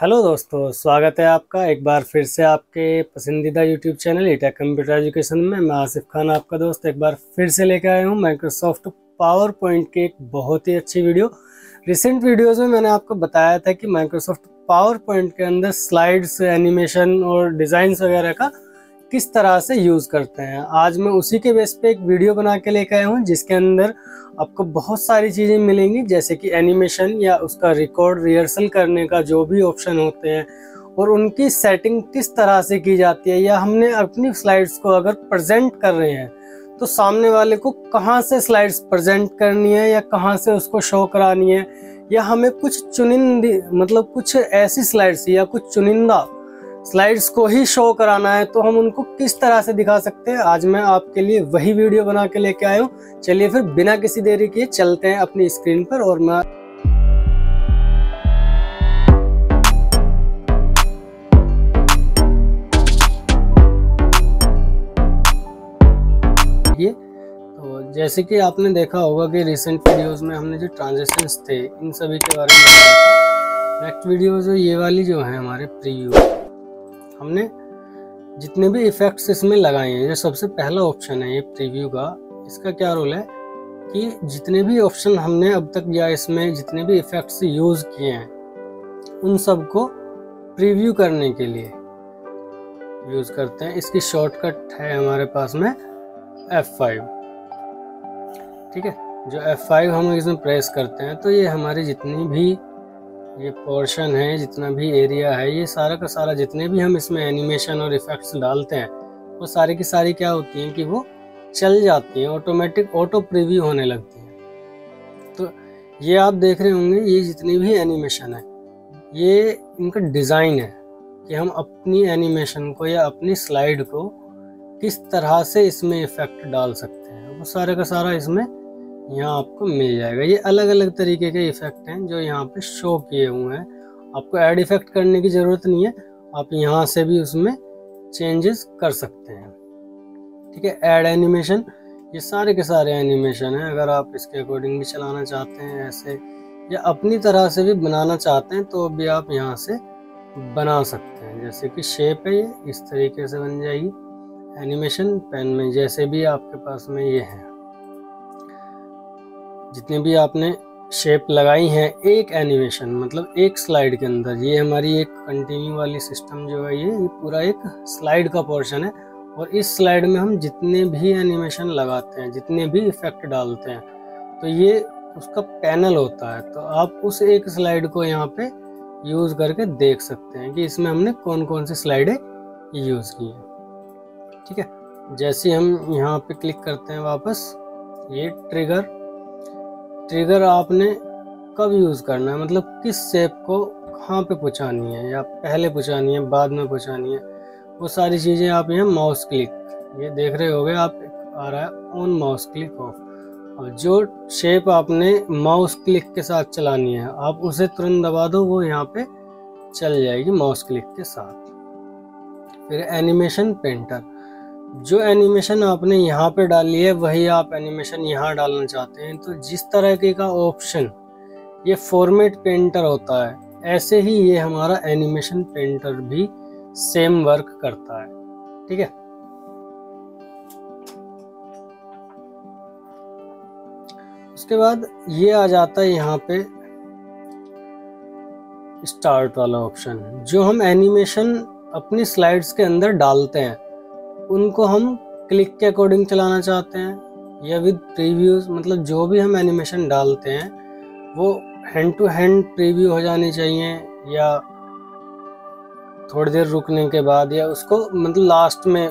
Hello दोस्तों, स्वागत है आपका एक बार फिर से आपके पसंदीदा यूट्यूब चैनल इटा कंप्यूटर एजुकेशन में। मैं आसिफ खान, आपका दोस्त एक बार फिर से लेकर आया हूँ माइक्रोसॉफ्ट पावर पॉइंट की एक बहुत ही अच्छी वीडियो। रिसेंट वीडियोस में मैंने आपको बताया था कि माइक्रोसॉफ्ट पावर पॉइंट के अंदर स्लाइड्स एनिमेशन और डिज़ाइंस वगैरह का किस तरह से यूज़ करते हैं। आज मैं उसी के बेस पे एक वीडियो बना के लेकर आया हूँ, जिसके अंदर आपको बहुत सारी चीज़ें मिलेंगी, जैसे कि एनिमेशन या उसका रिकॉर्ड रिहर्सल करने का जो भी ऑप्शन होते हैं और उनकी सेटिंग किस तरह से की जाती है या हमने अपनी स्लाइड्स को अगर प्रेजेंट कर रहे हैं तो सामने वाले को कहाँ से स्लाइड्स प्रेजेंट करनी है या कहाँ से उसको शो करानी है या हमें कुछ चुनिंदी मतलब कुछ ऐसी स्लाइड्स या कुछ चुनिंदा स्लाइड्स को ही शो कराना है तो हम उनको किस तरह से दिखा सकते हैं? आज मैं आपके लिए वही वीडियो बना के लेके आया हूँ। चलिए फिर बिना किसी देरी के चलते हैं अपनी स्क्रीन पर और मैं तो जैसे कि आपने देखा होगा कि रिसेंट वीडियोस में हमने जो ट्रांजेक्शन्स थे, इन सभी के बारे में नेक्स्ट वीडियो जो ये वाली जो है हमारे प्रीव्यू हमने जितने भी इफ़ेक्ट्स इसमें लगाए हैं जो सबसे पहला ऑप्शन है ये प्रीव्यू का। इसका क्या रोल है? कि जितने भी ऑप्शन हमने अब तक या इसमें जितने भी इफ़ेक्ट्स यूज़ किए हैं, उन सबको प्रीव्यू करने के लिए यूज़ करते हैं। इसकी शॉर्टकट है हमारे पास में F5 ठीक है? जो F5 हम इसमें प्रेस करते हैं तो ये हमारी जितनी भी ये पोर्शन है, जितना भी एरिया है, ये सारा का सारा जितने भी हम इसमें एनिमेशन और इफेक्ट्स डालते हैं, वो सारी की सारी क्या होती हैं कि वो चल जाती हैं ऑटोमेटिक ऑटो प्रीव्यू होने लगती हैं। तो ये आप देख रहे होंगे, ये जितनी भी एनिमेशन है, ये इनका डिज़ाइन है कि हम अपनी एनिमेशन को या अपनी स्लाइड को किस तरह से इसमें इफ़ेक्ट डाल सकते हैं। वो सारा का सारा इसमें यहाँ आपको मिल जाएगा। ये अलग अलग तरीके के इफ़ेक्ट हैं जो यहाँ पे शो किए हुए हैं। आपको ऐड इफ़ेक्ट करने की ज़रूरत नहीं है। आप यहाँ से भी उसमें चेंजेस कर सकते हैं। ठीक है ऐड एनिमेशन ये सारे के सारे एनिमेशन हैं। अगर आप इसके अकॉर्डिंग भी चलाना चाहते हैं ऐसे, या अपनी तरह से भी बनाना चाहते हैं तो भी आप यहाँ से बना सकते हैं। जैसे कि शेप है ये, इस तरीके से बन जाएगी। एनिमेशन पेन में जैसे भी आपके पास में ये है। जितने भी आपने शेप लगाई हैं, एक एनिमेशन मतलब एक स्लाइड के अंदर, ये हमारी एक कंटिन्यू वाली सिस्टम जो है, ये पूरा एक स्लाइड का पोर्शन है। और इस स्लाइड में हम जितने भी एनिमेशन लगाते हैं, जितने भी इफ़ेक्ट डालते हैं तो ये उसका पैनल होता है। तो आप उस एक स्लाइड को यहाँ पे यूज़ करके देख सकते हैं कि इसमें हमने कौन कौन सी स्लाइडें यूज़ की हैं। ठीक है? जैसे हम यहाँ पे क्लिक करते हैं वापस, ये ट्रिगर ट्रिगर आपने कब यूज़ करना है? मतलब किस शेप को कहाँ पे पहुँचानी है? या पहले पहुँचानी है, बाद में पहुँचानी है? वो सारी चीज़ें आप यहाँ माउस क्लिक ये देख रहे होगे आप आ रहा है ऑन माउस क्लिक ऑफ़ और जो शेप आपने माउस क्लिक के साथ चलानी है, आप उसे तुरंत दबा दो, वो यहाँ पे चल जाएगी माउस क्लिक के साथ। फिर एनिमेशन पेंटर जो एनिमेशन आपने यहाँ पे डाली है, वही आप एनिमेशन यहाँ डालना चाहते हैं। तो जिस तरह के का ऑप्शन ये फॉर्मेट पेंटर होता है, ऐसे ही ये हमारा एनिमेशन पेंटर भी सेम वर्क करता है। ठीक है? उसके बाद ये आ जाता है यहाँ पे स्टार्ट वाला ऑप्शन जो हम एनिमेशन अपनी स्लाइड्स के अंदर डालते हैं। उनको हम क्लिक के अकॉर्डिंग चलाना चाहते हैं, या विद प्रीव्यूज मतलब जो भी हम एनिमेशन डालते हैं, वो हैंड टू हैंड प्रीव्यू हो जानी चाहिए, या थोड़ी देर रुकने के बाद, या उसको मतलब लास्ट में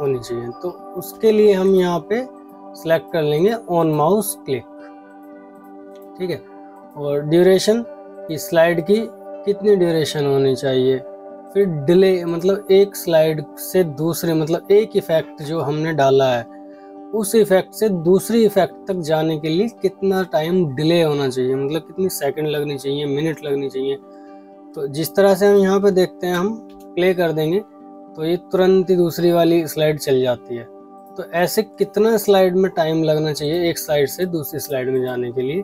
होनी चाहिए। तो उसके लिए हम यहाँ पे सेलेक्ट कर लेंगे ऑन माउस क्लिक ठीक है? और ड्यूरेशन इस स्लाइड की कितनी ड्यूरेशन होनी चाहिए? फिर डिले मतलब एक स्लाइड से दूसरे मतलब एक इफ़ेक्ट जो हमने डाला है, उस इफ़ेक्ट से दूसरी इफ़ेक्ट तक जाने के लिए कितना टाइम डिले होना चाहिए मतलब कितनी सेकंड लगनी चाहिए, मिनट लगनी चाहिए। तो जिस तरह से हम यहाँ पे देखते हैं, हम प्ले कर देंगे तो ये तुरंत ही दूसरी वाली स्लाइड चल जाती है। तो ऐसे कितना स्लाइड में टाइम लगना चाहिए एक स्लाइड से दूसरी स्लाइड में जाने के लिए,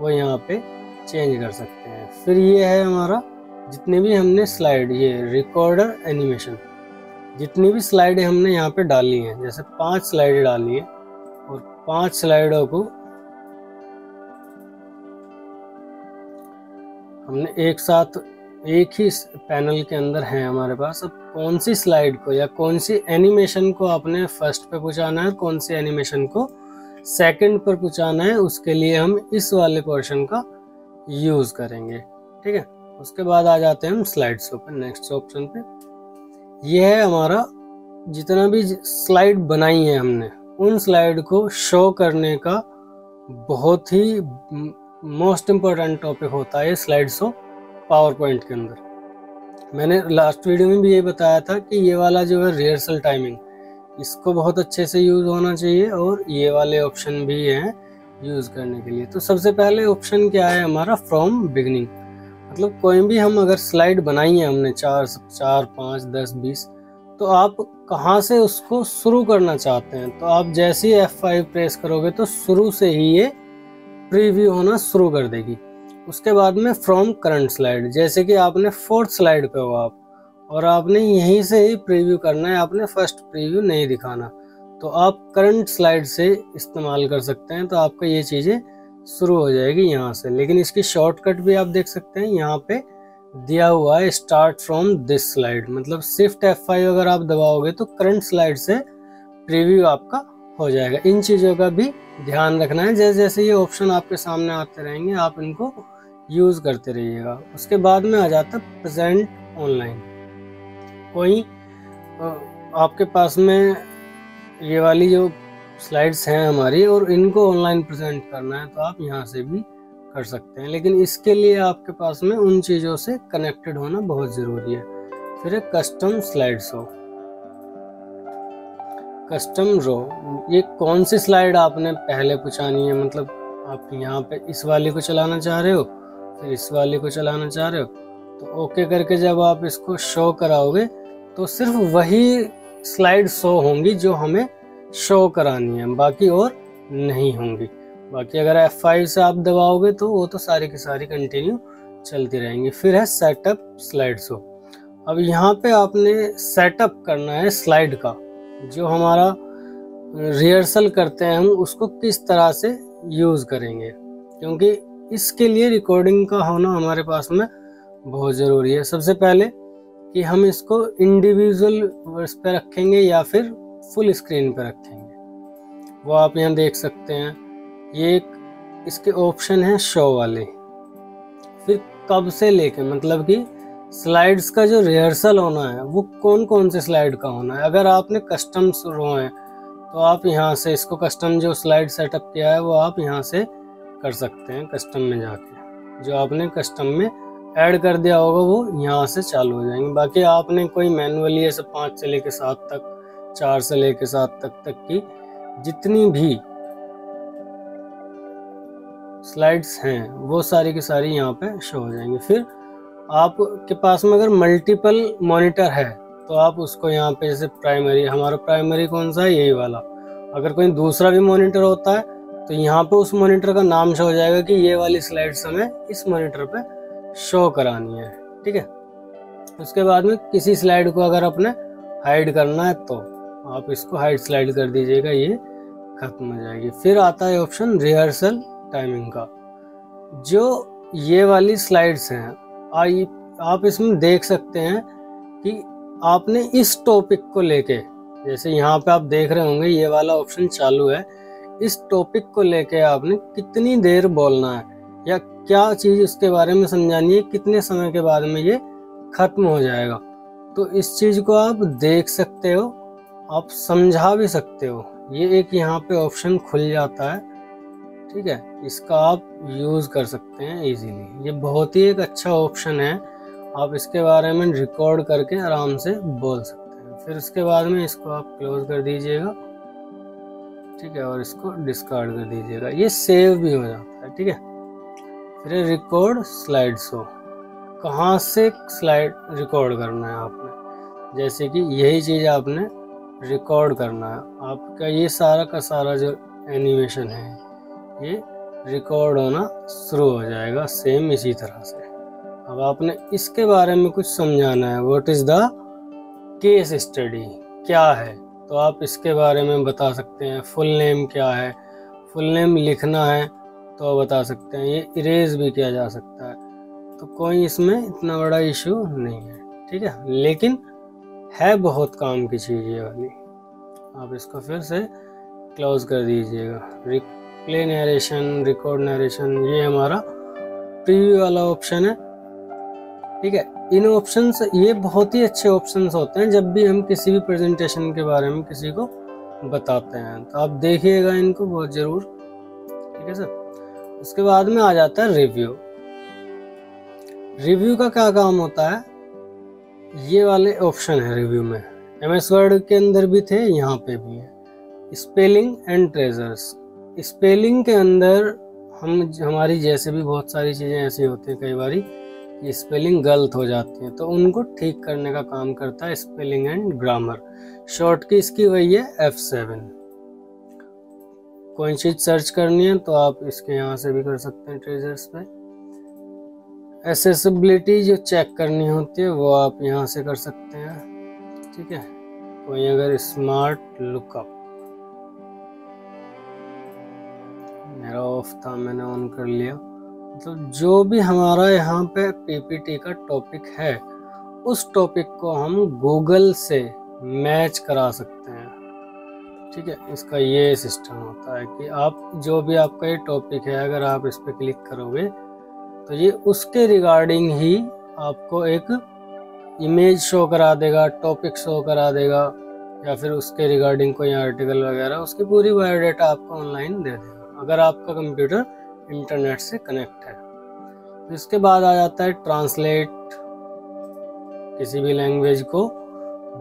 वो यहाँ पे चेंज कर सकते हैं। फिर ये है हमारा जितने भी हमने स्लाइड ये रिकॉर्डर एनिमेशन जितनी भी स्लाइडें हमने यहाँ पे डाली हैं, जैसे पाँच स्लाइडें डाली हैं, और पाँच स्लाइडों को हमने एक साथ, एक ही पैनल के अंदर है हमारे पास। अब कौन सी स्लाइड को या कौन सी एनिमेशन को आपने फ़र्स्ट पे पहुंचाना है कौन सी एनिमेशन को सेकंड पर पहुंचाना है, उसके लिए हम इस वाले पोर्शन का यूज़ करेंगे। ठीक है? उसके बाद आ जाते हैं हम स्लाइड्स पर नेक्स्ट ऑप्शन पे। ये है हमारा, जितना भी स्लाइड बनाई है हमने, उन स्लाइड को शो करने का बहुत ही मोस्ट इम्पोर्टेंट टॉपिक होता है स्लाइड शो पावर पॉइंट के अंदर। मैंने लास्ट वीडियो में भी ये बताया था कि ये वाला जो है रिहर्सल टाइमिंग इसको बहुत अच्छे से यूज़ होना चाहिए और ये वाले ऑप्शन भी हैं यूज़ करने के लिए। तो सबसे पहले ऑप्शन क्या है हमारा? फ्रॉम बिगनिंग मतलब कोई भी हम अगर स्लाइड बनाई है हमने चार चार, पाँच, दस, बीस तो आप कहाँ से उसको शुरू करना चाहते हैं? तो आप जैसे ही F5 प्रेस करोगे तो शुरू से ही ये प्रीव्यू होना शुरू कर देगी। उसके बाद में फ्रॉम करंट स्लाइड जैसे कि आपने फोर्थ स्लाइड पे हो आप, और आपने यहीं से ही प्रीव्यू करना है, आपने फ़र्स्ट प्रीव्यू नहीं दिखाना। तो आप करंट स्लाइड से इस्तेमाल कर सकते हैं तो आपका ये चीज़ें शुरू हो जाएगी यहाँ से। लेकिन इसकी शॉर्टकट भी आप देख सकते हैं, यहाँ पे दिया हुआ है स्टार्ट फ्रॉम दिस स्लाइड मतलब सिफ्ट एफ़ अगर आप दबाओगे तो करंट स्लाइड से प्रीव्यू आपका हो जाएगा। इन चीज़ों का भी ध्यान रखना है। जैसे जैसे ये ऑप्शन आपके सामने आते रहेंगे, आप इनको यूज़ करते रहिएगा। उसके बाद में आ जाता प्रेजेंट ऑनलाइन कोई आपके पास में ये वाली जो स्लाइड्स हैं हमारी और इनको ऑनलाइन प्रेजेंट करना है तो आप यहाँ से भी कर सकते हैं। लेकिन इसके लिए आपके पास में उन चीज़ों से कनेक्टेड होना बहुत ज़रूरी है। फिर एक कस्टम स्लाइड्स हो। कस्टम रो ये कौन सी स्लाइड आपने पहले पूछानी है? मतलब आप यहाँ पे इस वाले को चलाना चाह रहे हो, फिर इस वाले को चलाना चाह रहे हो। तो ओके करके जब आप इसको शो कराओगे तो सिर्फ़ वही स्लाइड शो होंगी जो हमें शो करानी है, बाकी और नहीं होंगी। बाकी अगर F5 से आप दबाओगे तो वो तो सारी की सारी कंटिन्यू चलती रहेंगी। फिर है सेटअप स्लाइड शो अब यहाँ पे आपने सेटअप करना है स्लाइड का। जो हमारा रिहर्सल करते हैं हम, उसको किस तरह से यूज़ करेंगे? क्योंकि इसके लिए रिकॉर्डिंग का होना हमारे पास में बहुत ज़रूरी है। सबसे पहले कि हम इसको इंडिविजुअल वर्स पे रखेंगे या फिर फुल स्क्रीन पर रखेंगे वो आप यहाँ देख सकते हैं। ये एक इसके ऑप्शन है शो वाले। फिर कब से लेके मतलब कि स्लाइड्स का जो रिहर्सल होना है, वो कौन कौन से स्लाइड का होना है? अगर आपने कस्टम रो है तो आप यहाँ से इसको कस्टम जो स्लाइड सेटअप किया है, वो आप यहाँ से कर सकते हैं कस्टम में जाके। जो आपने कस्टम में ऐड कर दिया होगा, वो यहाँ से चालू हो जाएँगे। बाकी आपने कोई मैनुअली ऐसे पाँच से लेके सात तक चार से लेके सात तक तक की जितनी भी स्लाइड्स हैं, वो सारी की सारी यहाँ पे शो हो जाएँगी। फिर आपके पास में अगर मल्टीपल मॉनिटर है तो आप उसको यहाँ पे जैसे प्राइमरी हमारा प्राइमरी कौन सा है? यही वाला। अगर कोई दूसरा भी मॉनिटर होता है तो यहाँ पे उस मॉनिटर का नाम शो हो जाएगा कि ये वाली स्लाइड्स हमें इस मॉनिटर पे शो करानी है, ठीक है? उसके बाद में किसी स्लाइड को अगर अपने हाइड करना है तो। आप इसको हाइड स्लाइड कर दीजिएगा, ये खत्म हो जाएगी। फिर आता है ऑप्शन रिहर्सल टाइमिंग का। जो ये वाली स्लाइड्स हैं, आई, आप इसमें देख सकते हैं कि आपने इस टॉपिक को लेके, जैसे यहाँ पे आप देख रहे होंगे, ये वाला ऑप्शन चालू है, इस टॉपिक को लेके आपने कितनी देर बोलना है, या क्या चीज़ उसके बारे में समझानी है, कितने समय के बाद में ये खत्म हो जाएगा। तो इस चीज़ को आप देख सकते हो आप समझा भी सकते हो। ये एक यहाँ पे ऑप्शन खुल जाता है। ठीक है? इसका आप यूज़ कर सकते हैं इजीली ये बहुत ही एक अच्छा ऑप्शन है। आप इसके बारे में रिकॉर्ड करके आराम से बोल सकते हैं। फिर उसके बाद में इसको आप क्लोज कर दीजिएगा। ठीक है? और इसको डिस्कार्ड कर दीजिएगा। ये सेव भी हो जाता है। ठीक है? फिर रिकॉर्ड स्लाइड शो कहाँ से स्लाइड रिकॉर्ड करना है आपने? जैसे कि यही चीज़ आपने रिकॉर्ड करना। है आपका ये सारा का सारा जो एनिमेशन है, ये रिकॉर्ड होना शुरू हो जाएगा सेम इसी तरह से। अब आपने इसके बारे में कुछ समझाना है। What is the case study क्या है? तो आप इसके बारे में बता सकते हैं। फुल नेम क्या है? फुल नेम लिखना है तो बता सकते हैं। ये इरेज भी किया जा सकता है। तो कोई इसमें इतना बड़ा इशू नहीं है। ठीक है? लेकिन है बहुत काम की चीज़ ये वाली। आप इसको फिर से क्लोज कर दीजिएगा। प्ले नरेशन रिकॉर्ड नरेशन ये हमारा प्रीव्यू वाला ऑप्शन है। ठीक है? इन ऑप्शंस ये बहुत ही अच्छे ऑप्शंस होते हैं जब भी हम किसी भी प्रेजेंटेशन के बारे में किसी को बताते हैं। तो आप देखिएगा इनको बहुत ज़रूर। ठीक है सर? उसके बाद में आ जाता है रिव्यू रिव्यू का क्या काम होता है? ये वाले ऑप्शन है रिव्यू में। एम एस वर्ड के अंदर भी थे, यहाँ पे भी है। स्पेलिंग एंड ट्रेजर्स स्पेलिंग के अंदर हम हमारी जैसे भी बहुत सारी चीज़ें ऐसी होती हैं कई बारी कि स्पेलिंग गलत हो जाती है तो उनको ठीक करने का काम करता है स्पेलिंग एंड ग्रामर शॉर्ट की इसकी वही है एफ़ सेवन कोई चीज़ सर्च करनी है तो आप इसके यहाँ से भी कर सकते हैं ट्रेजर्स पे। एसेसिबिलिटी जो चेक करनी होती है, वो आप यहाँ से कर सकते हैं। ठीक है? कोई अगर स्मार्ट लुकअप मेरा ऑफ़ था, मैंने ऑन कर लिया। तो जो भी हमारा यहाँ पे पीपीटी का टॉपिक है, उस टॉपिक को हम गूगल से मैच करा सकते हैं। ठीक है? इसका ये सिस्टम होता है कि आप, जो भी आपका ये टॉपिक है, अगर आप इस पर क्लिक करोगे तो ये उसके रिगार्डिंग ही आपको एक इमेज शो करा देगा टॉपिक शो करा देगा, या फिर उसके रिगार्डिंग कोई आर्टिकल वगैरह, उसकी पूरी बायोडाटा आपको ऑनलाइन दे देगा, अगर आपका कंप्यूटर इंटरनेट से कनेक्ट है। इसके बाद आ जाता है ट्रांसलेट किसी भी लैंग्वेज को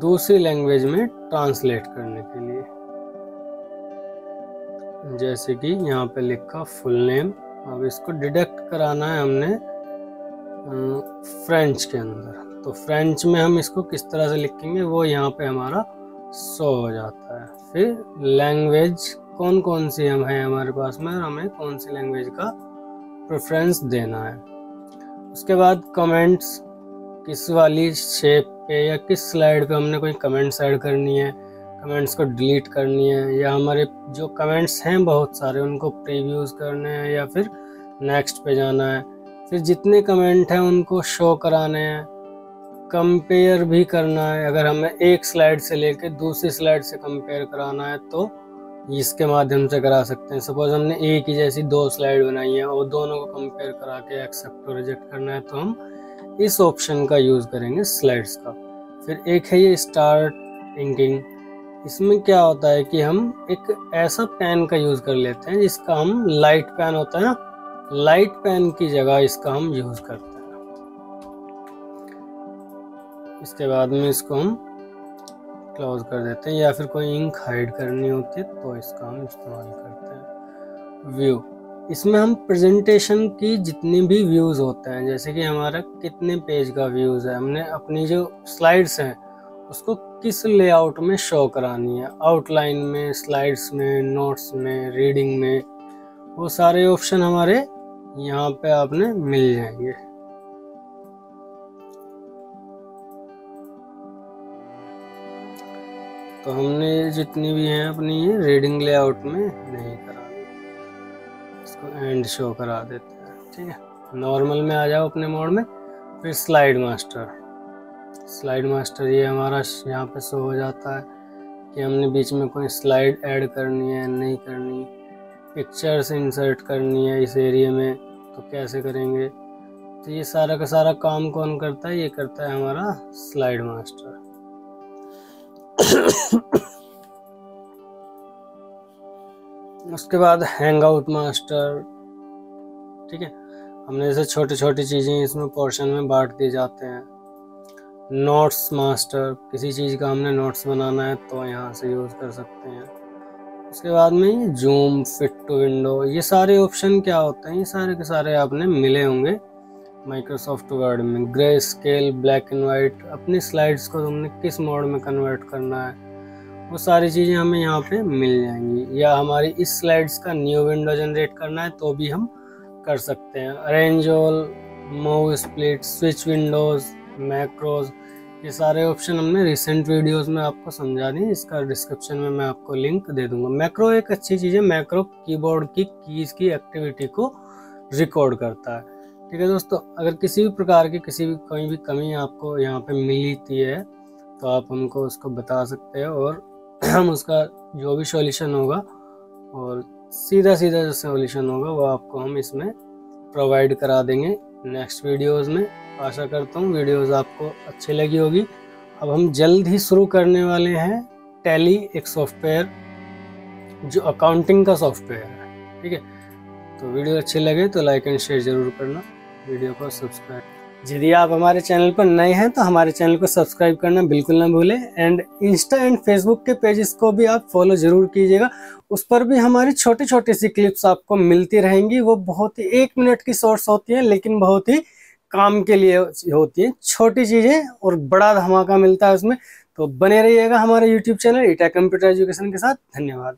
दूसरी लैंग्वेज में ट्रांसलेट करने के लिए। जैसे कि यहाँ पे लिखा फुल नेम अब इसको डिडक्ट कराना है हमने फ्रेंच के अंदर। तो फ्रेंच में हम इसको किस तरह से लिखेंगे, वो यहाँ पे हमारा शो हो जाता है। फिर लैंग्वेज कौन कौन सी हम है हमारे पास में, और हमें कौन सी लैंग्वेज का प्रेफरेंस देना है। उसके बाद कमेंट्स किस वाली शेप पे या किस स्लाइड पे हमने कोई कमेंट्स ऐड करनी है कमेंट्स को डिलीट करनी है, या हमारे जो कमेंट्स हैं बहुत सारे, उनको प्रीव्यूज करने हैं, या फिर नेक्स्ट पे जाना है। फिर जितने कमेंट हैं, उनको शो कराने हैं। कंपेयर भी करना है। अगर हमें एक स्लाइड से लेकर दूसरी स्लाइड से कंपेयर कराना है तो इसके माध्यम से करा सकते हैं। सपोज़ हमने एक ही जैसी दो स्लाइड बनाई है, और दोनों को कंपेयर करा के एक्सेप्ट और रिजेक्ट करना है तो हम इस ऑप्शन का यूज़ करेंगे स्लाइड्स का। फिर एक है ये स्टार्ट इंकिंग इसमें क्या होता है कि हम एक ऐसा पेन का यूज़ कर लेते हैं जिसका हम लाइट पेन होता है ना, लाइट पेन की जगह इसका हम यूज़ करते हैं। इसके बाद में इसको हम क्लोज कर देते हैं या फिर कोई इंक हाइड करनी होती है तो इसका हम इस्तेमाल करते हैं। व्यू, इसमें हम प्रेजेंटेशन की जितनी भी व्यूज़ होते हैं, जैसे कि हमारा कितने पेज का व्यूज़ है, हमने अपनी जो स्लाइड्स हैं, उसको किस लेआउट में शो करानी है? आउटलाइन में, स्लाइड्स में, नोट्स में, रीडिंग में, वो सारे ऑप्शन हमारे यहाँ पे आपने मिल जाएँगे। तो हमने जितनी भी हैं अपनी ये रीडिंग लेआउट में नहीं करानी। इसको एंड शो करा देते हैं, ठीक है? नॉर्मल में आ जाओ अपने मोड में, फिर स्लाइड मास्टर। स्लाइड मास्टर ये हमारा यहाँ पे शो हो जाता है कि हमने बीच में कोई स्लाइड ऐड करनी है, नहीं करनी पिक्चर्स इंसर्ट करनी है इस एरिया में तो कैसे करेंगे? तो ये सारा का सारा काम कौन करता है? ये करता है हमारा स्लाइड मास्टर उसके बाद हैंग आउट मास्टर ठीक है? हमने जैसे छोटी छोटी चीज़ें इसमें पोर्शन में बांट दिए जाते हैं। नोट्स मास्टर, किसी चीज़ का हमने नोट्स बनाना है तो यहाँ से यूज़ कर सकते हैं। उसके बाद में जूम फिट टू विंडो ये सारे ऑप्शन क्या होते हैं? ये सारे के सारे आपने मिले होंगे माइक्रोसॉफ्ट वर्ड में। Grey scale black and white अपनी स्लाइड्स को तुमने किस मोड में कन्वर्ट करना है? वो सारी चीज़ें हमें यहाँ पे मिल जाएँगी। या हमारी इस स्लाइड्स का न्यू विंडो जनरेट करना है तो भी हम कर सकते हैं। Arrange all move split switch windows macros, ये सारे ऑप्शन हमने रिसेंट वीडियोस में आपको समझा दी, इसका डिस्क्रिप्शन में मैं आपको लिंक दे दूँगा। मैक्रो एक अच्छी चीज़ है, मैक्रो कीबोर्ड की कीज की एक्टिविटी को रिकॉर्ड करता है। ठीक है दोस्तों, अगर किसी भी प्रकार की किसी भी कोई भी कमी आपको यहाँ पे मिली है तो आप हमको उसको बता सकते हैं और हम उसका जो भी सॉल्यूशन होगा और सीधा सीधा जो सॉल्यूशन होगा, वो आपको हम इसमें प्रोवाइड करा देंगे। नेक्स्ट वीडियोस में आशा करता हूँ वीडियोस आपको अच्छी लगी होगी। अब हम जल्द ही शुरू करने वाले हैं टैली एक सॉफ्टवेयर जो अकाउंटिंग का सॉफ्टवेयर है, ठीक है? तो वीडियो अच्छे लगे तो लाइक एंड शेयर ज़रूर करना, वीडियो को सब्सक्राइब यदि आप हमारे चैनल पर नए हैं तो हमारे चैनल को सब्सक्राइब करना बिल्कुल ना भूलें एंड इंस्टा एंड फेसबुक के पेजेस को भी आप फॉलो ज़रूर कीजिएगा। उस पर भी हमारी छोटी छोटी सी क्लिप्स आपको मिलती रहेंगी। वो बहुत ही एक मिनट की शॉर्ट्स होती हैं, लेकिन बहुत ही काम के लिए होती है, छोटी चीज़ें और बड़ा धमाका मिलता है उसमें। तो बने रहिएगा हमारे यूट्यूब चैनल इटा कंप्यूटर एजुकेशन के साथ। धन्यवाद।